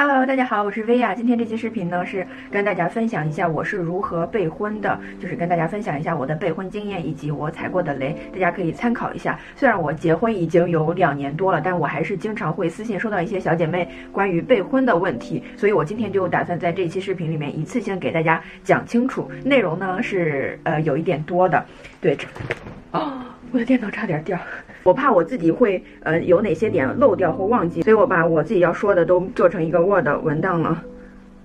Hello，大家好，我是薇娅。今天这期视频呢是跟大家分享一下我是如何备婚的，就是跟大家分享一下我的备婚经验以及我踩过的雷，大家可以参考一下。虽然我结婚已经有两年多了，但我还是经常会私信收到一些小姐妹关于备婚的问题，所以我今天就打算在这期视频里面一次性给大家讲清楚。内容呢是呃有一点多的，对，哦，我的电脑差点掉。我怕我自己会呃有哪些点漏掉或忘记，所以我把我自己要说的都做成一个 Word 文档了，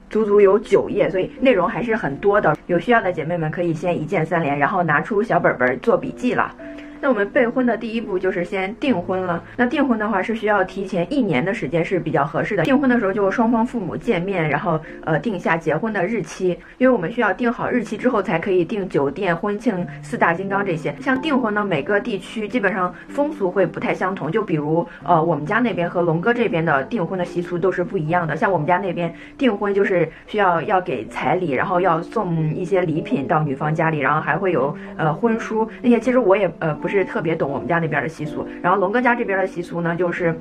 足足有九页，所以内容还是很多的。有需要的姐妹们可以先一键三连，然后拿出小本本做笔记了。那我们备婚的第一步就是先订婚了。那订婚的话是需要提前一年的时间是比较合适的。订婚的时候就双方父母见面，然后呃定下结婚的日期，因为我们需要定好日期之后才可以订酒店、婚庆、四大金刚这些。像订婚呢，每个地区基本上风俗会不太相同。就比如呃我们家那边和龙哥这边的订婚的习俗都是不一样的。像我们家那边订婚就是需要要给彩礼，然后要送一些礼品到女方家里，然后还会有呃婚书那些。其实我也呃不是。是特别懂我们家那边的习俗，然后龙哥家这边的习俗呢，就是，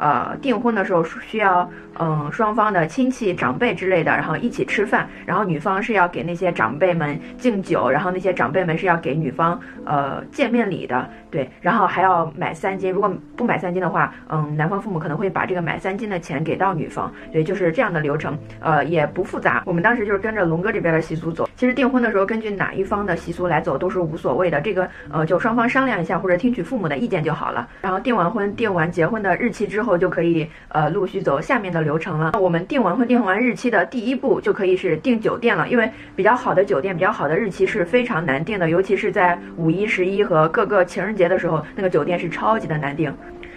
呃，订婚的时候需要，嗯，双方的亲戚长辈之类的，然后一起吃饭，然后女方是要给那些长辈们敬酒，然后那些长辈们是要给女方，呃，见面礼的，对，然后还要买三金，如果不买三金的话，嗯，男方父母可能会把这个买三金的钱给到女方，对，就是这样的流程，呃，也不复杂，我们当时就是跟着龙哥这边的习俗走。其实订婚的时候，根据哪一方的习俗来走都是无所谓的，这个呃就双方商量一下或者听取父母的意见就好了。然后订完婚、订完结婚的日期之后，后就可以呃陆续走下面的流程了。我们订完婚、订完日期的第一步就可以是订酒店了，因为比较好的酒店、比较好的日期是非常难订的，尤其是在五一、十一和各个情人节的时候，那个酒店是超级的难订。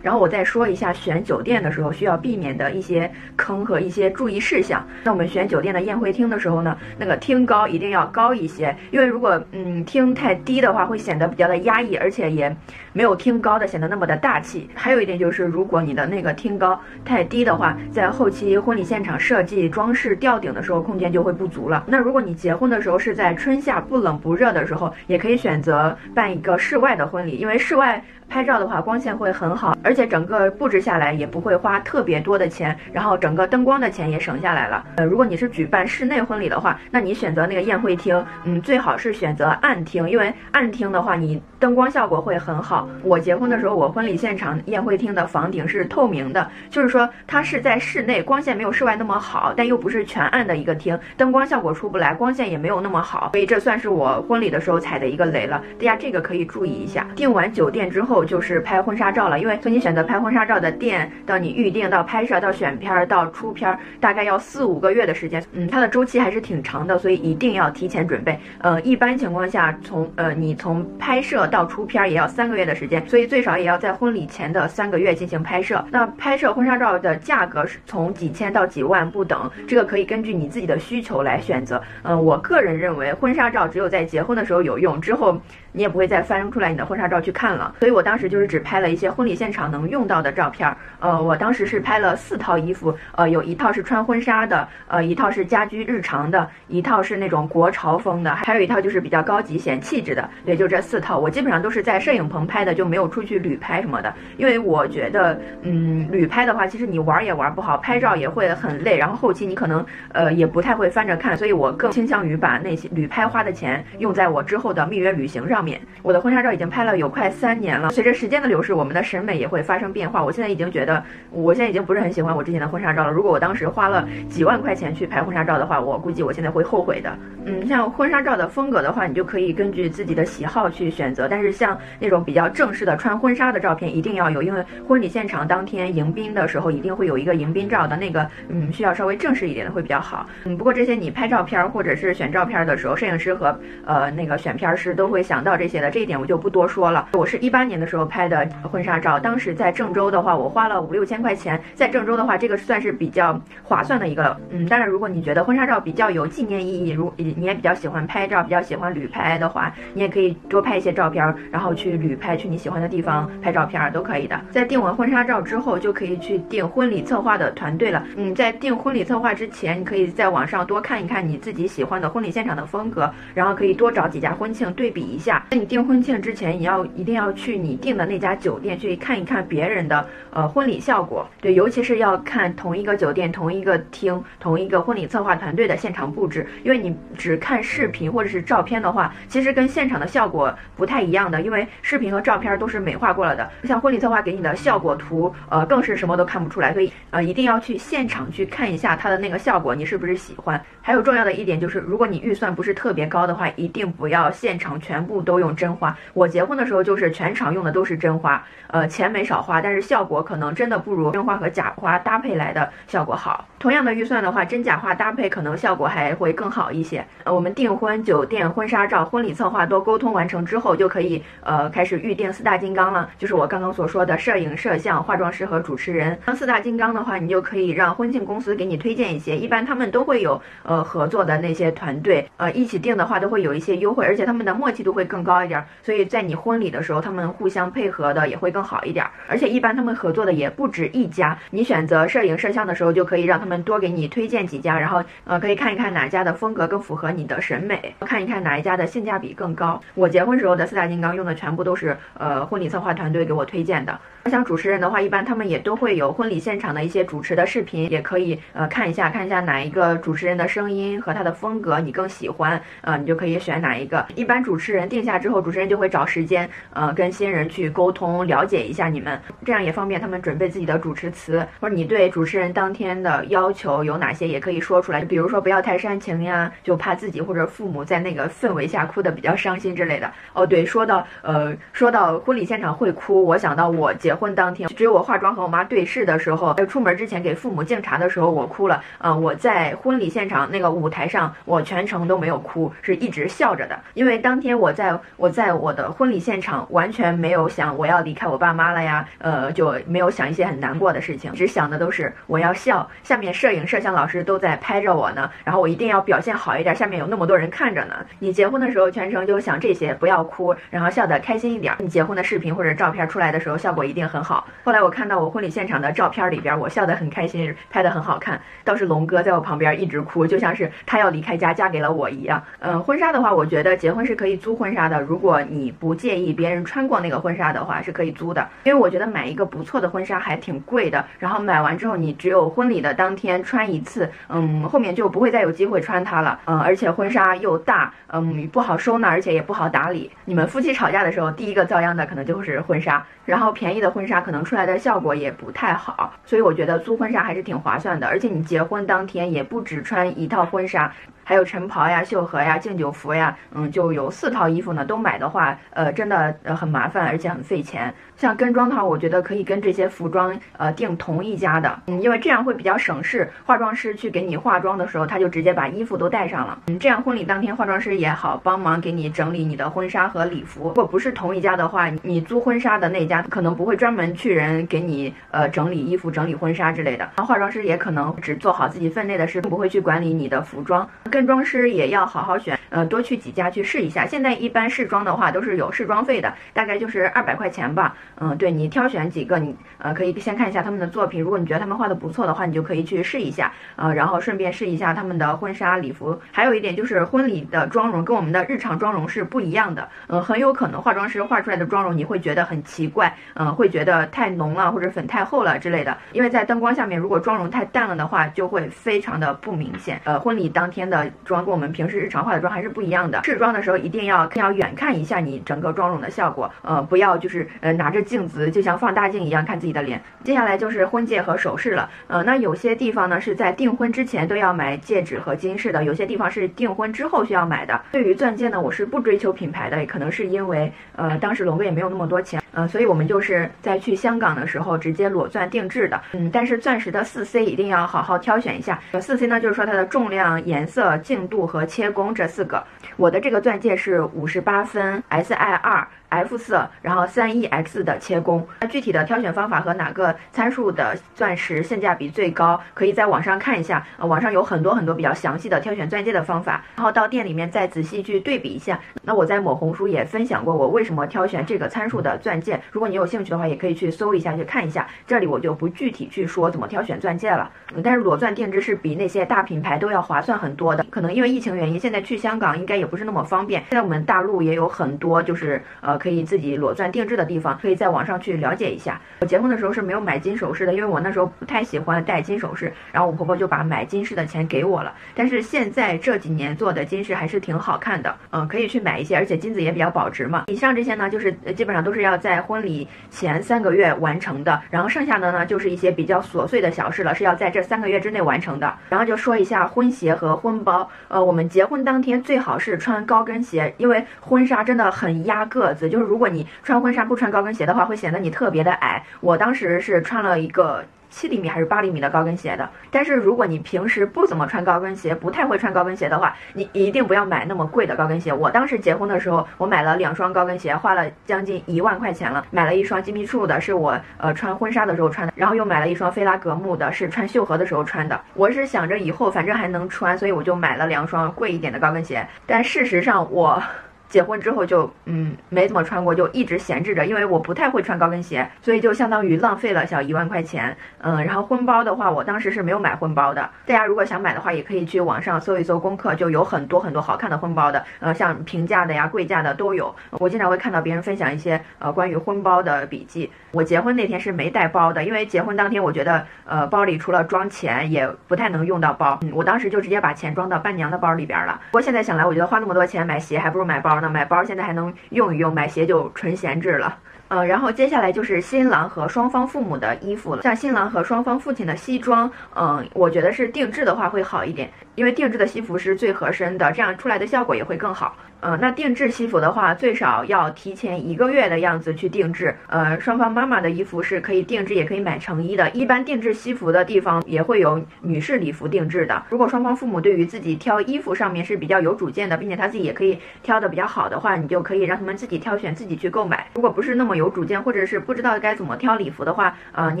然后我再说一下选酒店的时候需要避免的一些坑和一些注意事项。那我们选酒店的宴会厅的时候呢，那个厅高一定要高一些，因为如果嗯厅太低的话，会显得比较的压抑，而且也没有厅高的显得那么的大气。还有一点就是，如果你的那个厅高太低的话，在后期婚礼现场设计装饰吊顶的时候，空间就会不足了。那如果你结婚的时候是在春夏不冷不热的时候，也可以选择办一个室外的婚礼，因为室外。拍照的话，光线会很好，而且整个布置下来也不会花特别多的钱，然后整个灯光的钱也省下来了。呃，如果你是举办室内婚礼的话，那你选择那个宴会厅，嗯，最好是选择暗厅，因为暗厅的话，你灯光效果会很好。我结婚的时候，我婚礼现场宴会厅的房顶是透明的，就是说它是在室内，光线没有室外那么好，但又不是全暗的一个厅，灯光效果出不来，光线也没有那么好，所以这算是我婚礼的时候踩的一个雷了。大家这个可以注意一下。订完酒店之后。就是拍婚纱照了，因为从你选择拍婚纱照的店到你预定到拍摄到选片儿到出片儿，大概要四五个月的时间。嗯，它的周期还是挺长的，所以一定要提前准备。呃，一般情况下，从呃你从拍摄到出片儿也要三个月的时间，所以最少也要在婚礼前的三个月进行拍摄。那拍摄婚纱照的价格是从几千到几万不等，这个可以根据你自己的需求来选择。嗯，我个人认为婚纱照只有在结婚的时候有用，之后你也不会再翻出来你的婚纱照去看了。所以我当当时就是只拍了一些婚礼现场能用到的照片儿。呃，我当时是拍了四套衣服，呃，有一套是穿婚纱的，呃，一套是家居日常的，一套是那种国潮风的，还有一套就是比较高级显气质的。对，就这四套，我基本上都是在摄影棚拍的，就没有出去旅拍什么的。因为我觉得，嗯，旅拍的话，其实你玩也玩不好，拍照也会很累，然后后期你可能呃也不太会翻着看，所以我更倾向于把那些旅拍花的钱用在我之后的蜜月旅行上面。我的婚纱照已经拍了有快三年了，随着时间。的流逝，我们的审美也会发生变化。我现在已经觉得，我现在已经不是很喜欢我之前的婚纱照了。如果我当时花了几万块钱去拍婚纱照的话，我估计我现在会后悔的。嗯，像婚纱照的风格的话，你就可以根据自己的喜好去选择。但是像那种比较正式的穿婚纱的照片，一定要有，因为婚礼现场当天迎宾的时候，一定会有一个迎宾照的那个，嗯，需要稍微正式一点的会比较好。嗯，不过这些你拍照片或者是选照片的时候，摄影师和呃那个选片师都会想到这些的，这一点我就不多说了。我是一八年的时候拍。的婚纱照，当时在郑州的话，我花了五六千块钱。在郑州的话，这个算是比较划算的一个。嗯，当然，如果你觉得婚纱照比较有纪念意义，如你也比较喜欢拍照，比较喜欢旅拍的话，你也可以多拍一些照片，然后去旅拍，去你喜欢的地方拍照片都可以的。在订完婚纱照之后，就可以去订婚礼策划的团队了。嗯，在订婚礼策划之前，你可以在网上多看一看你自己喜欢的婚礼现场的风格，然后可以多找几家婚庆对比一下。在。你订婚庆之前，你要一定要去你你订的那家酒店去看一看别人的呃婚礼效果，对，尤其是要看同一个酒店、同一个厅、同一个婚礼策划团队的现场布置，因为你只看视频或者是照片的话，其实跟现场的效果不太一样的，因为视频和照片都是美化过了的，像婚礼策划给你的效果图，呃，更是什么都看不出来，所以呃一定要去现场去看一下它的那个效果，你是不是喜欢？还有重要的一点就是，如果你预算不是特别高的话，一定不要现场全部都用真花。我结婚的时候就是全场用用的都是真花，呃，钱没少花，但是效果可能真的不如真花和假花搭配来的效果好。同样的预算的话，真假花搭配可能效果还会更好一些。呃，我们订婚酒店、婚纱照、婚礼策划都沟通完成之后，就可以呃开始预定四大金刚了，就是我刚刚所说的摄影、摄像、化妆师和主持人。当四大金刚的话，你就可以让婚庆公司给你推荐一些，一般他们都会有呃合作的那些团队，呃一起订的话都会有一些优惠，而且他们的默契度会更高一点，所以在你婚礼的时候，他们互相配合的也会更好一点。而且一般他们合作的也不止一家，你选择摄影、摄像的时候，就可以让他们多给你推。荐几家，然后呃可以看一看哪家的风格更符合你的审美，看一看哪一家的性价比更高。我结婚时候的四大金刚用的全部都是呃婚礼策划团队给我推荐的。像主持人的话，一般他们也都会有婚礼现场的一些主持的视频，也可以呃看一下，看一下哪一个主持人的声音和他的风格你更喜欢，呃你就可以选哪一个。一般主持人定下之后，主持人就会找时间呃跟新人去沟通，了解一下你们，这样也方便他们准备自己的主持词，或者你对主持人当天的要求有哪些也可以说出来，比如说不要太煽情呀，就怕自己或者父母在那个氛围下哭的比较伤心之类的。哦对，说到呃说到婚礼现场会哭，我想到我结。婚当天，只有我化妆和我妈对视的时候，还有出门之前给父母敬茶的时候，我哭了。嗯，我在婚礼现场那个舞台上，我全程都没有哭，是一直笑着的。因为当天我在我在我的婚礼现场，完全没没有想我要离开我爸妈了呀，呃，就没有想一些很难过的事情，只想的都是我要笑。下面摄影摄像老师都在拍着我呢，然后我一定要表现好一点，下面有那么多人看着呢。你结婚的时候，全程就想这些，不要哭，然后笑得开心一点。你结婚的视频或者照片出来的时候，效果一定。很好。后来我看到我婚礼现场的照片里边，我笑得很开心，拍得很好看。倒是龙哥在我旁边一直哭，就像是他要离开家嫁给了我一样。嗯，婚纱的话，我觉得结婚是可以租婚纱的。如果你不介意别人穿过那个婚纱的话，是可以租的。因为我觉得买一个不错的婚纱还挺贵的。然后买完之后，你只有婚礼的当天穿一次，嗯，后面就不会再有机会穿它了。嗯，而且婚纱又大，嗯，不好收纳，而且也不好打理。你们夫妻吵架的时候，第一个遭殃的可能就是婚纱。然后便宜的婚纱可能出来的效果也不太好，所以我觉得租婚纱还是挺划算的。而且你结婚当天也不只穿一套婚纱。还有晨袍呀、绣荷呀、敬酒服呀，嗯，就有四套衣服呢。都买的话，呃，真的呃很麻烦，而且很费钱。像跟妆的话，我觉得可以跟这些服装呃订同一家的，嗯，因为这样会比较省事。化妆师去给你化妆的时候，他就直接把衣服都带上了，嗯，这样婚礼当天化妆师也好帮忙给你整理你的婚纱和礼服。如果不是同一家的话，你租婚纱的那家可能不会专门去人给你呃整理衣服、整理婚纱之类的。然后化妆师也可能只做好自己分内的事，不会去管理你的服装。跟妆师也要好好选，呃，多去几家去试一下。现在一般试妆的话都是有试妆费的，大概就是二百块钱吧。嗯，对你挑选几个，你呃可以先看一下他们的作品。如果你觉得他们画的不错的话，你就可以去试一下，呃，然后顺便试一下他们的婚纱礼服。还有一点就是婚礼的妆容跟我们的日常妆容是不一样的。嗯，很有可能化妆师画出来的妆容你会觉得很奇怪，嗯，会觉得太浓了或者粉太厚了之类的。因为在灯光下面，如果妆容太淡了的话，就会非常的不明显。呃，婚礼当天的妆。跟我们平时日常化的妆还还是不一样的。试妆的时候一定要要远看一下你整个妆容的效果，呃，不要就是呃拿着镜子就像放大镜一样看自己的脸。接下来就是婚戒和首饰了，呃，那有些地方呢是在订婚之前都要买戒指和金饰的，有些地方是订婚之后需要买的。对于钻戒呢，我是不追求品牌的，可能是因为呃当时龙哥也没有那么多钱，呃，所以我们就是在去香港的时候直接裸钻定制的。嗯，但是钻石的四 C 一定要好好挑选一下。四 C 呢就是说它的重量、颜色、净。度和切工这四个，我的这个钻戒是五十八分 Si 二。F 色，然后三 E X 的切工，那具体的挑选方法和哪个参数的钻石性价比最高，可以在网上看一下。呃，网上有很多很多比较详细的挑选钻戒的方法，然后到店里面再仔细去对比一下。那我在某红书也分享过我为什么挑选这个参数的钻钻戒。如果你有兴趣的话，也可以去搜一下去看一下。这里我就不具体去说怎么挑选钻戒了。但是裸钻定制是比那些大品牌都要划算很多的。可能因为疫情原因，现在去香港应该也不是那么方便。现在我们大陆也有很多就是呃可以自己裸钻定制的地方，可以在网上去了解一下。我结婚的时候是没有买金首饰的，因为我那时候不太喜欢戴金首饰，然后我婆婆就把买金饰的钱给我了。但是现在这几年做的金饰还是挺好看的，嗯，可以去买一些，而且金子也比较保值嘛。以上这些呢，就是基本上都是要在在婚礼前三个月完成的，然后剩下的呢，就是一些比较琐碎的小事了，是要在这三个月之内完成的。然后就说一下婚鞋和婚包，呃，我们结婚当天最好是穿高跟鞋，因为婚纱真的很压个子，就是如果你穿婚纱不穿高跟鞋的话，会显得你特别的矮。我当时是穿了一个。七厘米还是八厘米的高跟鞋的，但是如果你平时不怎么穿高跟鞋，不太会穿高跟鞋的话，你一定不要买那么贵的高跟鞋。我当时结婚的时候，我买了两双高跟鞋，花了将近一万块钱了。买了一双金秘处的，是我呃穿婚纱的时候穿的，然后又买了一双菲拉格慕的，是穿秀禾的时候穿的。我是想着以后反正还能穿，所以我就买了两双贵一点的高跟鞋。但事实上我。结婚之后就嗯没怎么穿过，就一直闲置着，因为我不太会穿高跟鞋，所以就相当于浪费了小一万块钱。嗯，然后婚包的话，我当时是没有买婚包的。大家如果想买的话，也可以去网上搜一搜功课，就有很多很多好看的婚包的，呃，像平价的呀、贵价的都有。我经常会看到别人分享一些呃关于婚包的笔记。我结婚那天是没带包的，因为结婚当天我觉得呃包里除了装钱也不太能用到包。嗯，我当时就直接把钱装到伴娘的包里边了。不过现在想来，我觉得花那么多钱买鞋，还不如买包。那买包现在还能用一用，买鞋就纯闲置了。呃，然后接下来就是新郎和双方父母的衣服了。像新郎和双方父亲的西装，嗯，我觉得是定制的话会好一点，因为定制的西服是最合身的，这样出来的效果也会更好。呃，那定制西服的话，最少要提前一个月的样子去定制。呃，双方妈妈的衣服是可以定制，也可以买成衣的。一般定制西服的地方也会有女士礼服定制的。如果双方父母对于自己挑衣服上面是比较有主见的，并且他自己也可以挑的比较好的话，你就可以让他们自己挑选，自己去购买。如果不是那么有主见，或者是不知道该怎么挑礼服的话，呃，你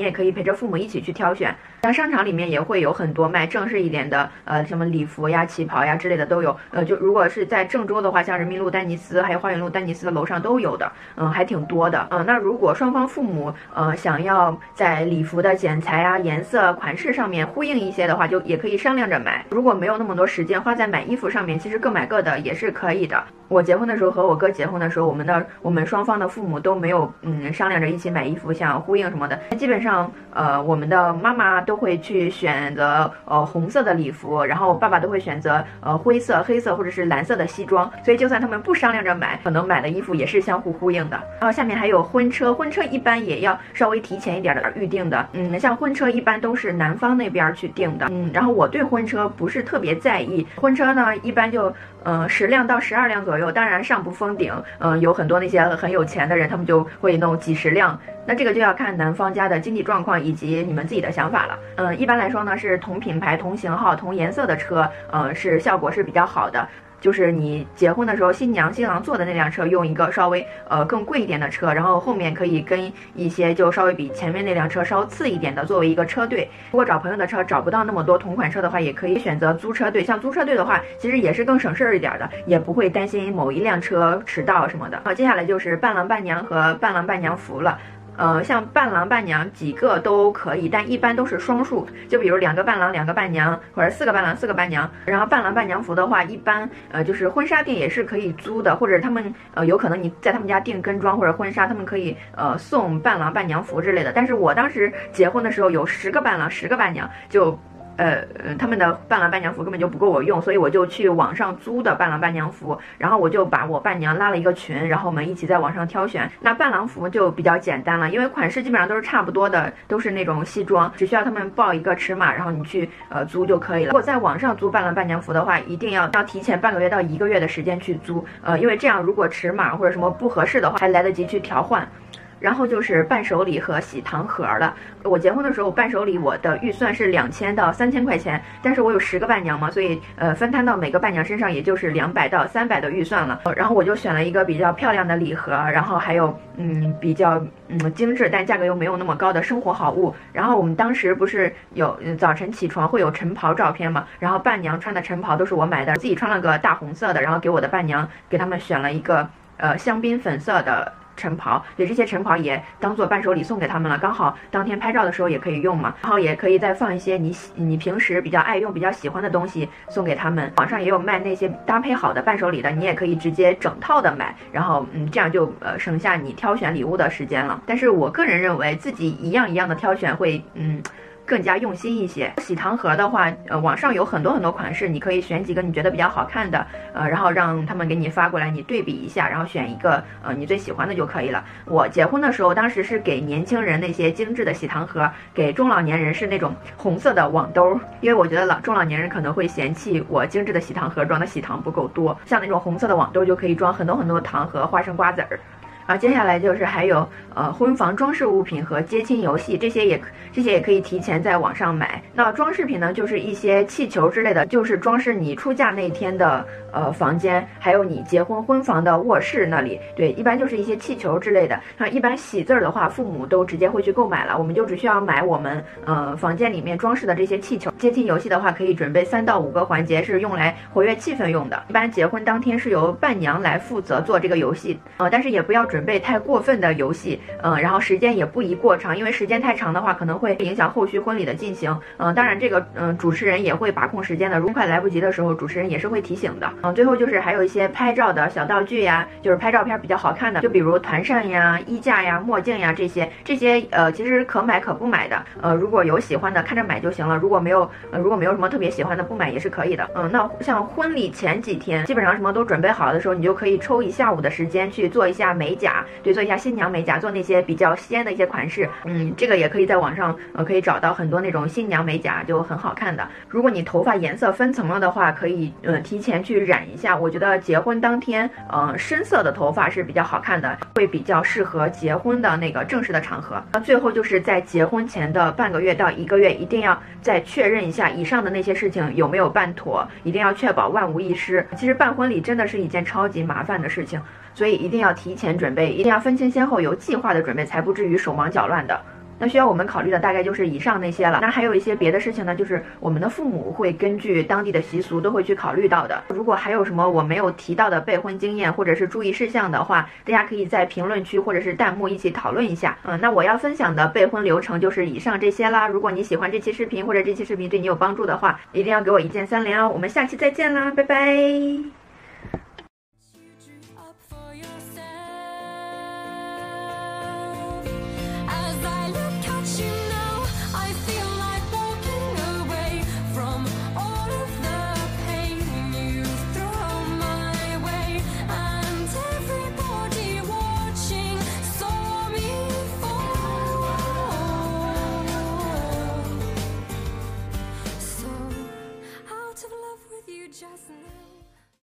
也可以陪着父母一起去挑选。像商场里面也会有很多卖正式一点的，呃，什么礼服呀、旗袍呀之类的都有。呃，就如果是在郑州的话，像人民路丹尼斯，还有花园路丹尼斯的楼上都有的，嗯，还挺多的。嗯，那如果双方父母呃想要在礼服的剪裁啊、颜色、款式上面呼应一些的话，就也可以商量着买。如果没有那么多时间花在买衣服上面，其实各买各的也是可以的。我结婚的时候和我哥结婚的时候，我们的我们双方的父母都没有嗯商量着一起买衣服，想呼应什么的。基本上呃我们的妈妈都会去选择呃红色的礼服，然后爸爸都会选择呃灰色、黑色或者是蓝色的西装。所以就算他们不商量着买，可能买的衣服也是相互呼应的。然后下面还有婚车，婚车一般也要稍微提前一点的预定的。嗯，像婚车一般都是男方那边去定的。嗯，然后我对婚车不是特别在意，婚车呢一般就嗯十辆到十二辆左右。当然上不封顶，嗯，有很多那些很有钱的人，他们就会弄几十辆。那这个就要看男方家的经济状况以及你们自己的想法了。嗯，一般来说呢，是同品牌、同型号、同颜色的车，嗯，是效果是比较好的。就是你结婚的时候，新娘新郎坐的那辆车，用一个稍微呃更贵一点的车，然后后面可以跟一些就稍微比前面那辆车稍次一点的作为一个车队。如果找朋友的车找不到那么多同款车的话，也可以选择租车队。像租车队的话，其实也是更省事儿一点的，也不会担心某一辆车迟到什么的。好，接下来就是伴郎伴娘和伴郎伴娘服了。呃，像伴郎伴娘几个都可以，但一般都是双数，就比如两个伴郎两个伴娘，或者四个伴郎四个伴娘。然后伴郎伴娘服的话，一般呃就是婚纱店也是可以租的，或者他们呃有可能你在他们家订跟妆或者婚纱，他们可以呃送伴郎伴娘服之类的。但是我当时结婚的时候有十个伴郎十个伴娘就。呃，他们的伴郎伴娘服根本就不够我用，所以我就去网上租的伴郎伴娘服，然后我就把我伴娘拉了一个群，然后我们一起在网上挑选。那伴郎服就比较简单了，因为款式基本上都是差不多的，都是那种西装，只需要他们报一个尺码，然后你去呃租就可以了。如果在网上租伴郎伴娘服的话，一定要要提前半个月到一个月的时间去租，呃，因为这样如果尺码或者什么不合适的话，还来得及去调换。然后就是伴手礼和喜糖盒了。我结婚的时候，伴手礼我的预算是两千到三千块钱，但是我有十个伴娘嘛，所以呃分摊到每个伴娘身上，也就是两百到三百的预算了。然后我就选了一个比较漂亮的礼盒，然后还有嗯比较嗯精致但价格又没有那么高的生活好物。然后我们当时不是有早晨起床会有晨袍照片嘛，然后伴娘穿的晨袍都是我买的，自己穿了个大红色的，然后给我的伴娘给他们选了一个呃香槟粉色的。晨袍，对这些晨袍也当做伴手礼送给他们了，刚好当天拍照的时候也可以用嘛。然后也可以再放一些你喜你平时比较爱用、比较喜欢的东西送给他们。网上也有卖那些搭配好的伴手礼的，你也可以直接整套的买，然后嗯，这样就呃省下你挑选礼物的时间了。但是我个人认为自己一样一样的挑选会嗯。更加用心一些。喜糖盒的话，呃，网上有很多很多款式，你可以选几个你觉得比较好看的，呃，然后让他们给你发过来，你对比一下，然后选一个呃你最喜欢的就可以了。我结婚的时候，当时是给年轻人那些精致的喜糖盒，给中老年人是那种红色的网兜，因为我觉得老中老年人可能会嫌弃我精致的喜糖盒装的喜糖不够多，像那种红色的网兜就可以装很多很多糖和花生瓜子儿。然后接下来就是还有呃婚房装饰物品和接亲游戏，这些也这些也可以提前在网上买。那装饰品呢，就是一些气球之类的，就是装饰你出嫁那天的呃房间，还有你结婚婚房的卧室那里。对，一般就是一些气球之类的。那一般喜字儿的话，父母都直接会去购买了，我们就只需要买我们呃房间里面装饰的这些气球。接亲游戏的话，可以准备三到五个环节，是用来活跃气氛用的。一般结婚当天是由伴娘来负责做这个游戏，呃，但是也不要准。准备太过分的游戏，嗯，然后时间也不宜过长，因为时间太长的话，可能会影响后续婚礼的进行。嗯，当然这个，嗯，主持人也会把控时间的，如果快来不及的时候，主持人也是会提醒的。嗯，最后就是还有一些拍照的小道具呀，就是拍照片比较好看的，就比如团扇呀、衣架呀、墨镜呀这些，这些呃其实可买可不买的。呃，如果有喜欢的，看着买就行了；如果没有，呃，如果没有什么特别喜欢的，不买也是可以的。嗯，那像婚礼前几天，基本上什么都准备好的时候，你就可以抽一下午的时间去做一下美甲对，做一下新娘美甲，做那些比较鲜的一些款式，嗯，这个也可以在网上呃可以找到很多那种新娘美甲，就很好看的。如果你头发颜色分层了的话，可以呃提前去染一下。我觉得结婚当天，呃深色的头发是比较好看的，会比较适合结婚的那个正式的场合。那最后就是在结婚前的半个月到一个月，一定要再确认一下以上的那些事情有没有办妥，一定要确保万无一失。其实办婚礼真的是一件超级麻烦的事情。所以一定要提前准备，一定要分清先后，有计划的准备，才不至于手忙脚乱的。那需要我们考虑的大概就是以上那些了。那还有一些别的事情呢，就是我们的父母会根据当地的习俗都会去考虑到的。如果还有什么我没有提到的备婚经验或者是注意事项的话，大家可以在评论区或者是弹幕一起讨论一下。嗯，那我要分享的备婚流程就是以上这些啦。如果你喜欢这期视频或者这期视频对你有帮助的话，一定要给我一键三连哦。我们下期再见啦，拜拜。